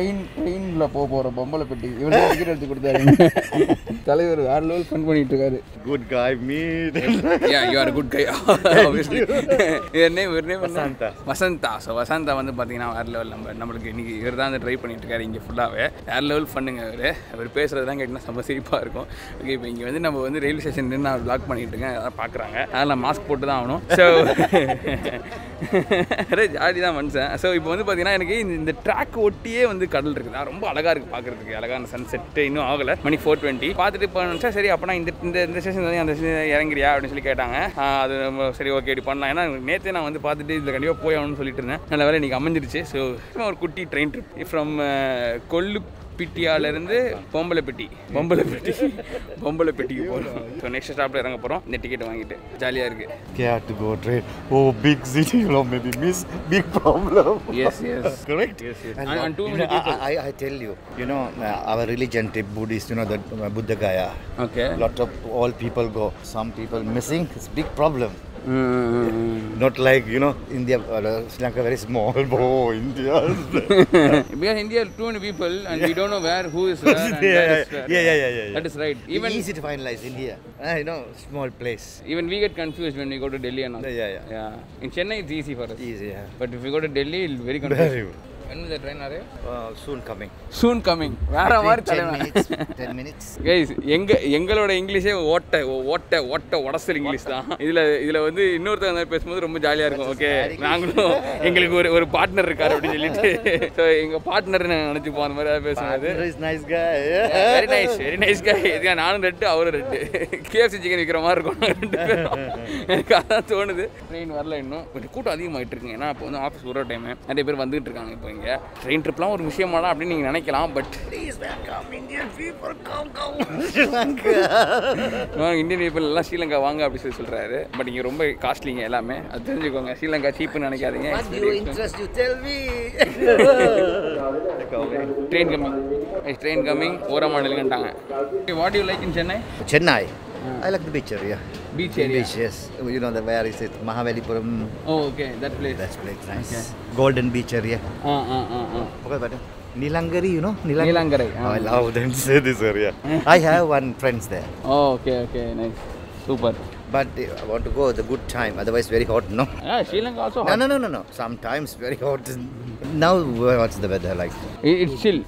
Train ட்ரெயினில் போக போகிற பொம்பளை பெட்டி. இவனுக்கு டிக்கெட் எடுத்து கொடுத்தாரு. தலைவர் வேற லெவல் ஃபன் பண்ணிட்டு இருக்காரு Good guy, me. Yeah you are good guy obviously N name ஒரு நேம் வசந்தா. வசந்தா ஸோ வசந்தா வந்து பார்த்தீங்கன்னா வேற லெவல் நம்ம நம்மளுக்கு இன்னைக்கு இவர் தான் வந்து ட்ரை பண்ணிட்டு இருக்காரு இங்கே ஃபுல்லாகவே வேற லெவல் பண்ணுங்க அவர் அவர் பேசுறதுலாம் கேட்டினா செம்ம சிரிப்பாக இருக்கும். ஓகே இப்போ இங்கே வந்து நம்ம வந்து ரயில்வே ஸ்டேஷன் நின்று நான் ப்ளாக் பண்ணிட்டு இருக்கேன் அதான் பார்க்குறாங்க அதனால் நான் மாஸ்க் போட்டு தான் ஆகணும். ஸோ அரே ஜாலி தான் மனுஷன். ஸோ இப்போ வந்து பார்த்தீங்கன்னா எனக்கு இந்த- இந்த ட்ராக் ஒட்டியே வந்து கடல் இருக்குது. ரொம்ப அழகாக இருக்குது பார்க்குறதுக்கு அழகான சன் செட்டு இன்னும் ஆகலை. மணி ஃபோர் டுவெண்ட்டி பார்த்துட்டு இப்போ நினச்சா சரி அப்படின்னா இந்த இந்த இந்த ஸ்டேஷன் வந்து அந்த ஸ்டேஷன் இறங்குறியா அப்படின்னு சொல்லி கேட்டாங்க. அது நம்ம சரி ஓகே இப்படி பண்ணலாம். ஏன்னா நேற்றே நான் வந்து பார்த்துட்டு இதில் கண்டிப்பாக போய் ஆகணும்னு சொல்லிட்டு இருந்தேன். நல்ல வேலை இன்றைக்கி அமைஞ்சிருச்சு. ஸோ ஒரு குட்டி ட்ரெயின் ட்ரிப் ஃப்ரம் கொல்லு பிட்டியாலேருந்து பொம்பளைப்பட்டி பொம்பளைப்பட்டி பொம்பளைப்பட்டிக்கு போகிறோம் ஸோ நெக்ஸ்ட் ஸ்டாப்பில் இறங்க போகிறோம் இந்த டிக்கெட் வாங்கிட்டு ஜாலியாக இருக்குது Care to go train. Oh, big city, you know, maybe miss, big problem. Yes yes Correct? Yes, yes. And, And- and too you many know, I, I, I tell you, you know, uh, our religion trip, Buddhist, you know, the uh, Buddha Gaya. Okay lot of all people go. Some people missing. It's big problem. Not like you know, India, uh, Sri Lanka very small. Oh, India. because India too many people and we don't know where who is where and Yeah, where is yeah, where. yeah, yeah, yeah, yeah. That is right. Even easy to finalize India. Uh, you know, small place. even we get confused when we go to Delhi and all. Yeah, yeah, yeah. Yeah. In Chennai it's easy for us. Easy. Yeah. But if we go to Delhi, it's very confusing. Very. When will the train arrive? Uh, soon coming. Soon coming. வேற மாதிரி தலைவன் minutes. Ten minutes. Guys எங்க எங்களோட இங்கிலீஷே ஓட்ட ஓட்ட ஓட்ட உடசல் English தான். இதுல இதுல வந்து இன்னொருத்தர் வந்து பேசும்போது ரொம்ப ஜாலியா இருக்கும். ஓகே நாங்களும் எங்களுக்கு ஒரு ஒரு பார்ட்னர் இருக்காரு அப்படின்னு சொல்லிட்டு. ஸோ எங்க பார்ட்னர் நினைச்சுப்போம் அந்த மாதிரி பேசுனது guy. Very nice very nice guy இதுக்கு நானும் ரெட்டு அவரும் ரெட்டு. கேஎஃப்சி சிக்கன் விற்கிற மாதிரி இருக்கும். ரெண்டு பேரும். எனக்கு அதான் தோணுது. ட்ரெயின் வரல இன்னும். கொஞ்சம் கூட்டம் அதிகமாகிட்டு இருக்குங்க ஏன்னா இப்போ வந்து ஆஃபீஸ் வர டைம் நிறைய பேர் வந்துகிட்டு இருக்காங்க இப்போ இங்கே ட்ரெயின் ட்ரிப்லாம் ஒரு விஷயமாடா அப்படின்னு நீங்கள் நினைக்கலாம் but Please welcome Indian people. Come, come. Sri Lanka. Indian people எல்லாம் ஸ்ரீலங்கா வாங்க அப்படி சொல்லி சொல்கிறாரு பட் இங்கே ரொம்ப காஸ்ட்லிங்க எல்லாமே அது தெரிஞ்சுக்கோங்க ஸ்ரீலங்கா சீப்புன்னு நினைக்காதீங்க What you interest? You tell me. Train coming train coming ஓரமாக நிலுங்கன்ட்டாங்க what you like in Chennai Chennai. I like the beach area. Beach area? Beach, yes. You know the where is it? Mahavelipuram. Oh, okay. That place. That place, nice. Okay. Golden beach area. Uh, uh, uh, uh. Okay, but uh, Nilangari, you know? Nilang Nilangari. Oh, I love them say this area. I have one friends there. Oh, okay, okay, nice. Super. But uh, I want to go the good time, otherwise very hot, no? Yeah, Sri Lanka also hot. No, no, no, no, no. Sometimes very hot. Now what's the weather like? It's chill.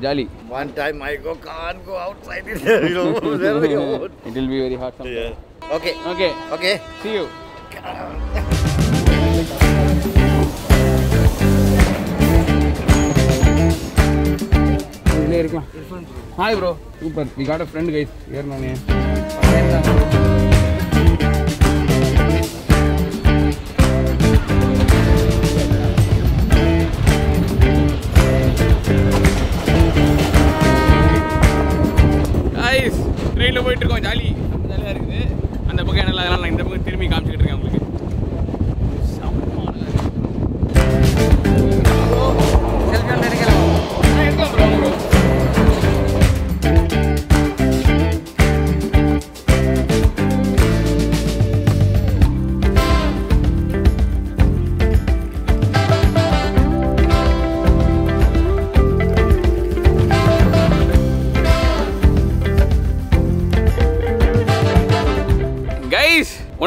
Jali. One time I go can't go outside. It. It will be very hot. Yeah. Okay. Okay. Okay. See you. Hi bro, super. We got a friend guys. Here, man. ட்ரெயினில் போயிட்டு இருக்கோம் jolly. ஜாலியாக இருக்குது. அந்த பக்கம் நல்லா நான் இந்த பக்கம் திரும்பி காமிச்சு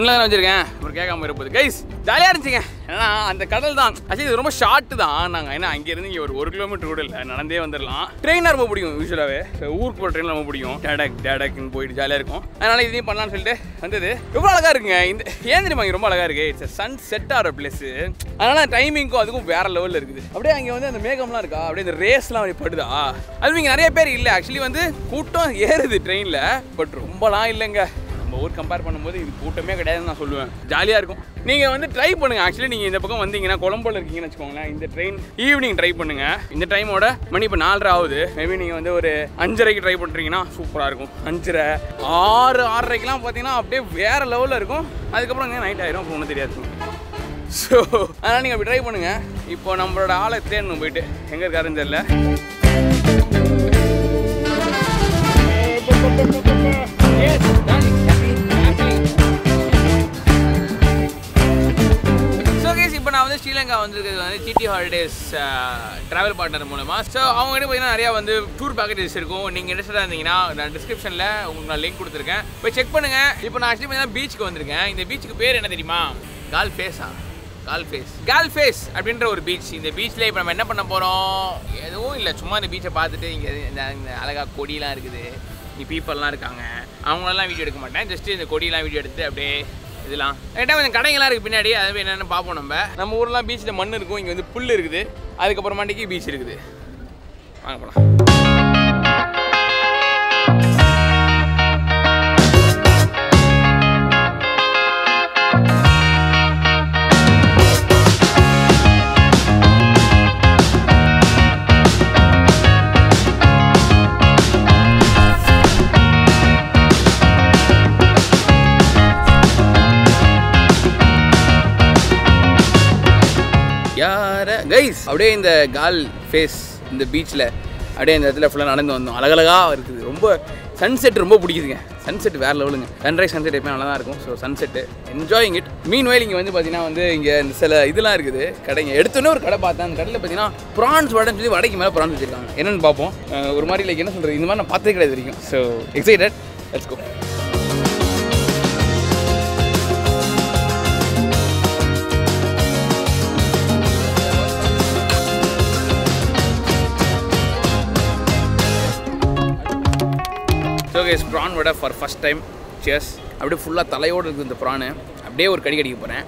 ஒன்றில் தான் வச்சுருக்கேன். அப்புறம் கேட்காம இருப்பது கைஸ் ஜாலியாக இருந்துச்சுங்க. ஏன்னா அந்த கடல் தான். ஆக்சுவலி இது ரொம்ப ஷார்ட்டு தான். நாங்கள் ஏன்னா அங்கேருந்து இங்கே ஒரு ஒரு கிலோமீட்டர் கூட இல்லை. நடந்தே வந்துடலாம் ட்ரெயினாக ரொம்ப பிடிக்கும் யூஸ்வலாகவே ஊருக்கு போகிற ட்ரெயின் ரொம்ப பிடிக்கும். டேடக் டேடக்னு போயிட்டு ஜாலியாக இருக்கும். அதனால் இதையும் பண்ணலான்னு சொல்லிட்டு வந்தது. ரொம்ப அழகாக இருக்குங்க. இந்த ஏன் தெரியுமா ரொம்ப அழகாக இருக்குது இட்ஸ் சன் செட் ஆகிற பிளேஸு அதனால் டைமிங்க்கும் அதுக்கும் வேறு லெவலில் இருக்குது. அப்படியே அங்கே வந்து அந்த மேகம்லாம் இருக்கா? அப்படியே இந்த ரேஸ்லாம் அப்படி படுதா? அது இங்கே நிறைய பேர் இல்லை. ஆக்சுவலி வந்து கூட்டம் ஏறுது ட்ரெயினில் பட் ரொம்பலாம் இல்லைங்க. நம்ம ஊர் கம்பேர் பண்ணும்போது இது கூட்டமே கிடையாதுன்னு நான் சொல்லுவேன். ஜாலியாக இருக்கும். நீங்கள் வந்து ட்ரை பண்ணுங்கள் ஆக்சுவலி நீங்கள் இந்த பக்கம் வந்தீங்கன்னா கொழம்புல இருக்கீங்கன்னு வச்சுக்கோங்களேன் இந்த ட்ரெயின் ஈவினிங் ட்ரை பண்ணுங்கள் இந்த டைமோட மணி இப்போ நாலரை ஆகுது. மேபி நீங்கள் வந்து ஒரு அஞ்சரைக்கு ட்ரை பண்ணுறீங்கன்னா சூப்பராக இருக்கும். அஞ்சரை ஆறு ஆறரைக்கெலாம் பார்த்தீங்கன்னா அப்படியே வேறு லெவலில் இருக்கும். அதுக்கப்புறம் இங்கே நைட் ஆயிரும். அப்புறம் ஒன்றும் தெரியாது. ஸோ அதனால் நீங்கள் அப்படி ட்ரை பண்ணுங்கள் இப்போ நம்மளோட ஆளை தேடணும் போயிட்டு. எங்கே இருக்காருன்னு தெரியல. ஸ்ரீலங்கா வந்திருக்கிறது வந்து டிடி ஹாலிடேஸ் ட்ராவல் பார்ட்னர் மூலமாக ஸோ அவங்க கிட்ட பார்த்தீங்கன்னா நிறையா வந்து டூர் பேக்கேஜஸ் இருக்கும். நீங்கள் இன்ட்ரெஸ்டாக இருந்தீங்கன்னா நான் டிஸ்கிரிப்ஷனில் உங்களுக்கு நான் லிங்க் கொடுத்துருக்கேன். போய் செக் பண்ணுங்கள் இப்போ நான் ஆக்சுவலி பார்த்தீங்கன்னா பீச்சுக்கு வந்திருக்கேன். இந்த பீச்சுக்கு பேர் என்ன தெரியுமா? கால் ஃபேஸா கால் ஃபேஸ் கால் ஃபேஸ் அப்படின்ற ஒரு பீச் இந்த பீச்சில் இப்போ நம்ம என்ன பண்ண போகிறோம் எதுவும் இல்லை. சும்மா இந்த பீச்சை பார்த்துட்டு இங்கே இந்த அழகாக கொடியெலாம் இருக்குது. இங்கே பீப்பிள்லாம் இருக்காங்க. அவங்களெல்லாம் வீடியோ எடுக்க மாட்டேன். ஜஸ்ட்டு இந்த கொடியெலாம் வீடியோ எடுத்து அப்படியே இதெல்லாம். கேட்டால் கொஞ்சம் கடைங்களாம் இருக்குது பின்னாடி அது என்னென்னு பார்ப்போம் நம்ம. நம்ம ஊர்லாம் பீச்சில் மண் இருக்கும் இங்கே வந்து புல் இருக்குது. அதுக்கப்புறமாட்டிக்கு பீச் இருக்குது. வாங்க போகலாம் கைஸ் அப்படியே இந்த கால் ஃபேஸ் இந்த பீச்சில் அப்படியே இந்த இடத்துல ஃபுல்லாக நடந்து வந்தோம். அழகழகாக இருக்குது. ரொம்ப சன்செட் ரொம்ப பிடிக்குதுங்க. சன்செட் வேறு லெவலுங்க சன்ரைஸ் சன்செட் எப்பயும் நல்லா தான் இருக்கும். So sunset enjoying it meanwhile இங்கே வந்து பார்த்தீங்கன்னா வந்து இங்கே இந்த சில இதெல்லாம் இருக்குது. கடைங்க. எடுத்தோன்னே ஒரு கடை பார்த்தேன். அந்த கடையில் பார்த்தீங்கன்னா ப்ரான்ஸ் வடைன்னு சொல்லி வடைக்கு மேலே ப்ரான்ஸ் வச்சுருக்காங்க. என்னென்னு பார்ப்போம். ஒரு மாதிரி லைக் என்ன சொல்கிறது இந்த மாதிரி நான் பார்த்தே கிடையாது வரைக்கும். So excited let's go so guys prawn vada for first time cheers அப்படியே ஃபுல்லாக தலையோடு இருக்குது இந்த ப்ரானு. அப்படியே ஒரு கடி கடிக்க போகிறேன்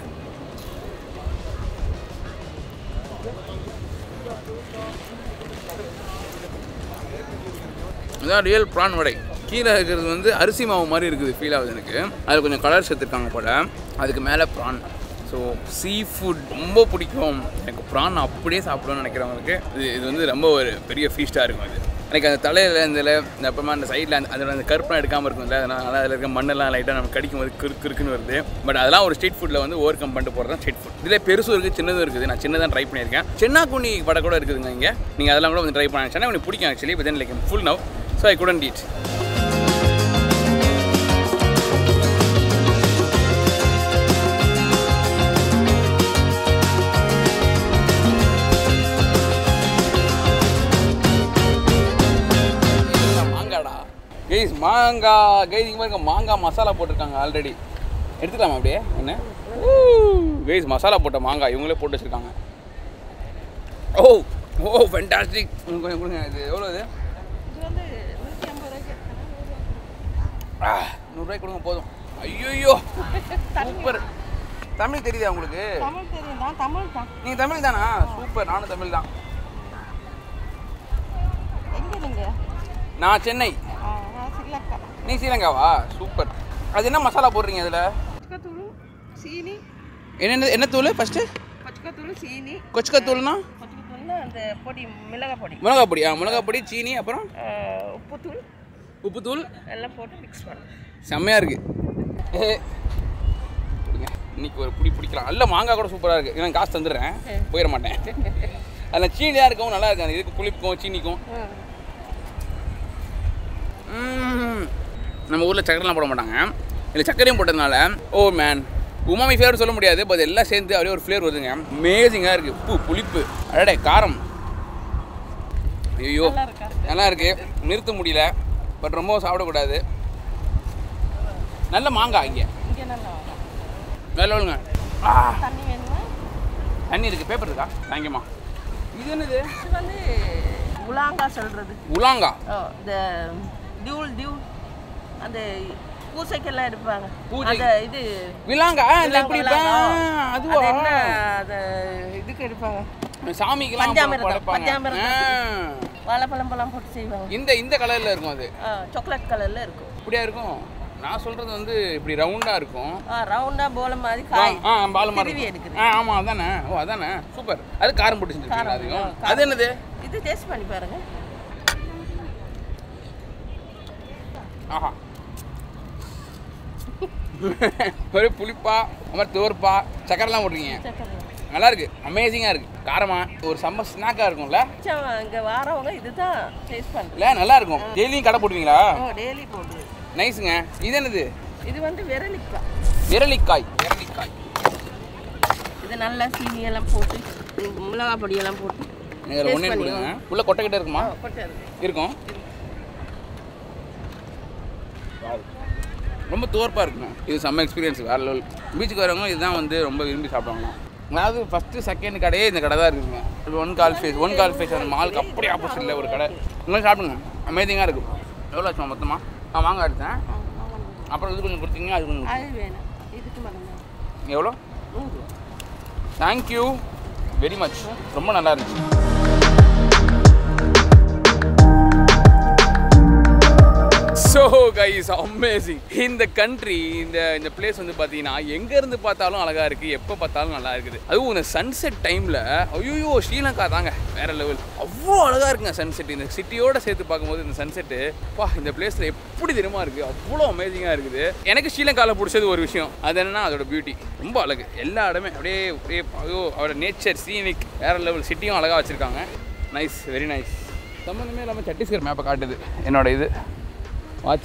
இதான் ரியல் ப்ரான் வடை. கீழே இருக்கிறது வந்து அரிசி மாவு மாதிரி இருக்குது ஃபீல் ஆகுது எனக்கு. அதில் கொஞ்சம் கலர் சேர்த்துருக்காங்க போல். அதுக்கு மேலே ப்ரான். ஸோ சீ ஃபுட் ரொம்ப பிடிக்கும். எனக்கு ப்ரான் அப்படியே சாப்பிடணும்னு நினைக்கிறவங்களுக்கு இது இது வந்து ரொம்ப ஒரு பெரிய ஃபீஸ்ட்டாக இருக்கும் அது. எனக்கு அந்த தலையில் இருந்ததில் இந்த அப்புறமா அந்த சைடில் அந்த அதில் அந்த கருப்பெலாம் எடுக்காமல் இருக்கும்ல அதனால் அதில் இருக்க மண்ணெல்லாம் லைட்டாக நம்ம கடிக்கும் போது கிறு கிறுக்குன்னு வருது. பட் அதெல்லாம் ஒரு ஸ்ட்ரீட் ஃபுட்டில் வந்து ஓவர் கம் பண்ணிட்டு போகிறது தான் ஸ்ட்ரீட் ஃபுட் இதில் பெருசும் இருக்குது சின்னதும் இருக்குது. நான் சின்னதாக ட்ரை பண்ணியிருக்கேன். சென்னாக்குண்ணி வடை கூட இருக்குதுங்க இங்கே. நீங்கள் அதெல்லாம் கூட வந்து ட்ரை பண்ண சென்னா எனக்கு பிடிக்கும் actually but then like full now so I couldn't eat மாங்காய் கைஸ் இங்கே பாருங்க மாங்காய் மசாலா போட்டிருக்காங்க ஆல்ரெடி எடுத்துக்கலாமா அப்படியே? என்ன? கைஸ் மசாலா போட்ட மாங்காய் இவங்களே போட்டு வச்சிருக்காங்க. ஓ ஓ ஃபென்டாஸ்டிக் கொஞ்சம் கொடுங்க இது எவ்வளோ இது? நூறுரூவாய்க்கு கொடுங்க போதும். ஐயோ சூப்பர். தமிழ் தெரியுதா உங்களுக்கு? நீங்கள் தமிழ் தானா. சூப்பர் நானும் தமிழ் தான். நான் சென்னை. நீ ஸ்ரீலங்காவா? சூப்பர். அது என்ன மசாலா போடுறீங்க அதில்? சீனி. என்ன என்ன தூள் ஃபஸ்ட்டு பச்சைத்தூள் சீனி. கொச்சக்கத்தூள்னா? அந்த பொடி மிளகாய் பொடி. மிளகா பொடி ஆ மிளகா பொடி சீனி அப்புறம்? உப்புத்தூள். உப்புத்தூள். எல்லாம் போட்டு மிக்ஸ் பண்ணு. செம்மையாக இருக்கு. ஏ கொடுங்க. இன்னைக்கு ஒரு பிடி பிடிக்கலாம். நல்ல மாங்காய் கூட சூப்பராக இருக்குது நான் காசு தந்துடுறேன். போயிட மாட்டேன். அதில் சீனியாக இருக்கவும் நல்லா இருக்கு. அந்த இதுக்கு புளிப்புக்கும் சீனிக்கும். நம்ம ஊரில் சக்கரைலாம் போட மாட்டாங்க. இல்லை சர்க்கரையும் போட்டதுனால ஓ மேன் உமாமி ஃப்ளேவர் சொல்ல முடியாது பட் எல்லாம் சேர்ந்து அப்படியே ஒரு ஃப்ளேவர் வருதுங்க. அமேசிங்காக இருக்குது உப்பு புளிப்பு. அடடே காரம். ஐயோ நல்லா இருக்கா? நல்லா இருக்கு. நிறுத்த முடியல. பட் ரொம்ப சாப்பிடக்கூடாது. நல்ல மாங்காய் இங்கே. வேலை ஒழுங்க தண்ணி இருக்குது பேப்பர் இருக்கா. தேங்க்யூம்மா இது என்னது? வந்து உலாங்கா சொல்கிறது உலாங்கா இந்த டியூல் டியூல் அந்த பூசைக்கெல்லாம் எடுப்பாங்க. அந்த இது. விலாங்கா இந்த எப்படி. அதுவா அது என்ன அது இதுக்கு எடுப்பாங்க. சாமிக்கெல்லாம் பஞ்சாமிர்தம். பஞ்சாமிர்தம். வாழைப்பழம் பழம் போட்டு செய்வாங்க. இந்த இந்த கலர்ல இருக்கும் அது. சாக்லேட் கலர்ல இருக்கும். இப்படியா இருக்கும்? நான் சொல்றது வந்து இப்படி ரவுண்டா இருக்கும். ரவுண்டா போல மாதிரி காய் ஆ பால் மாதிரி. ஆ ஆமா அதானே? ஓ அதானே? சூப்பர். அது காரம் போட்டு ஆ, காரம். அது என்னது? இது டேஸ்ட் பண்ணி பாருங்க. ஆஹா. ஒரே புளிப்பா அது மாதிரி துவர்ப்பா சக்கரைலாம் போட்டிருக்கீங்க. நல்லா இருக்கு அமேசிங்காக இருக்கு. காரமா ஒரு செம்ம ஸ்நாக்காக இருக்கும்ல? இங்க வாரவங்க இதுதான் டேஸ்ட் பண்ணுறோம் இல்லை நல்லா இருக்கும் டெய்லியும் கடை போடுவீங்களா? டெய்லி போடுது நைஸுங்க இது என்னது? இது வந்து விரலிக்காய். விரலிக்காய். விரலிக்காய். இது நல்லா சீனி எல்லாம் போட்டு மிளகா பொடியெல்லாம் போட்டு எனக்கு ஒன்றே கொடுங்க. உள்ள கொட்டைக்கிட்ட இருக்குமா? கொட்டை இருக்கு. இருக்கும். ரொம்ப தோற்பாக இருக்குங்க இது செம்ம எக்ஸ்பீரியன்ஸ் வேற லெவல் பீச்சுக்கு வரவங்க இதுதான் வந்து ரொம்ப விரும்பி சாப்பிடுவாங்க அதாவது ஃபஸ்ட்டு செகண்ட் கடையே இந்த கடை தான் இருக்குங்க. இது ஒன் கால் ஃபேஸ் ஒன் கால் ஃபேஸ் அந்த மாலுக்கு அப்படியே ஆப்போசிட்டில் ஒரு கடை. உங்களுக்கு சாப்பிடுங்க. அமேசிங்காக இருக்கும். எவ்வளோ ஆச்சுமா மொத்தமாக நான் வாங்க எடுத்தேன். அப்புறம் இது கொஞ்சம் கொடுத்தீங்க அது கொஞ்சம் எவ்வளோ தேங்க்யூ வெரி மச் ரொம்ப நல்லா இருந்துச்சு. யோ கைஸ் அமேசிங் இந்த கண்ட்ரி இந்த இந்த பிளேஸ் வந்து பார்த்தீங்கன்னா எங்கேருந்து பார்த்தாலும் அழகாக இருக்குது எப்போ பார்த்தாலும் நல்லா இருக்குது. அதுவும் இந்த சன்செட் டைமில் ஐயோ ஸ்ரீலங்கா தாங்க வேற லெவல் அவ்வளோ அழகாக இருக்குங்க சன்செட் இந்த சிட்டியோட சேர்த்து பார்க்கும்போது இந்த சன்செட்டு பா இந்த பிளேஸில் எப்படி தெரியுமா இருக்குது அவ்வளோ அமேசிங்காக இருக்குது. எனக்கு ஸ்ரீலங்காவில் பிடிச்சது ஒரு விஷயம். அது என்னன்னா அதோட பியூட்டி ரொம்ப அழகு. எல்லா இடமே அப்படியே அப்படியே ஐயோ அவரோட நேச்சர் சீனிக் வேறு லெவல் சிட்டியும் அழகாக வச்சுருக்காங்க. நைஸ் வெரி நைஸ் சம்மந்தமே இல்லாமல் சத்தீஸ்கர் மேப்பை காட்டுது. என்னோட இது. Hadi.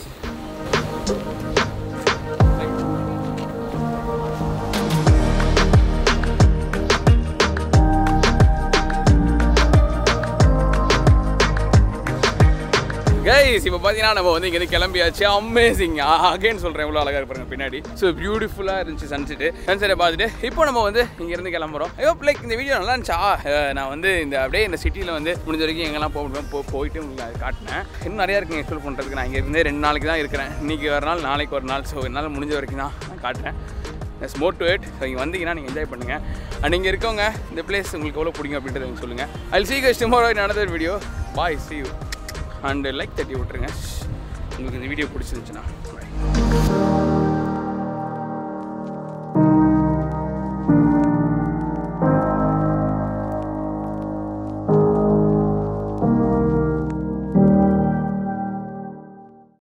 கைஸ் இப்போ பார்த்தீங்கன்னா நம்ம வந்து இங்கேருந்து கிளம்பியாச்சு. அமேசிங் அகைன் சொல்கிறேன் எவ்வளோ அழகாக இருப்பாங்க பின்னாடி. ஸோ பியூட்டிஃபுல்லாக இருந்துச்சு சன்செட்டு சன்செட்டை பார்த்துட்டு இப்போ நம்ம வந்து இங்கேருந்து கிளம்புறோம். ஐயோ லைக் இந்த வீடியோ நல்லா இருந்துச்சா? நான் வந்து இந்த அப்படியே இந்த சிட்டியில் வந்து முடிஞ்ச வரைக்கும் எங்கெல்லாம் போக முடியும் போ போயிட்டு உங்களுக்கு காட்டினேன். இன்னும் நிறையா இருக்குங்க எக்ஸ்ப்ளோர் பண்ணுறதுக்கு நான் இங்கேருந்தே ரெண்டு நாளைக்கு தான் இருக்கிறேன். இன்றைக்கி ஒரு நாள் நாளைக்கு ஒரு நாள். ஸோ என்னால் முடிஞ்ச வரைக்கும் தான் நான் காட்டுறேன். Yes more to it so இங்கே வந்தீங்கன்னா நீங்கள் என்ஜாய் பண்ணுங்கள் அண்ட் இங்கே இருக்கவங்க இந்த பிளேஸ் உங்களுக்கு எவ்வளோ பிடிக்கும் அப்படின்றத எனக்கு சொல்லுங்கள் ஐ சீ கஸ்ட் நடந்த video bye see you and like தட்டி விட்ருங்க உங்களுக்கு இந்த வீடியோ பிடிச்சிருந்துச்சுன்னா bye.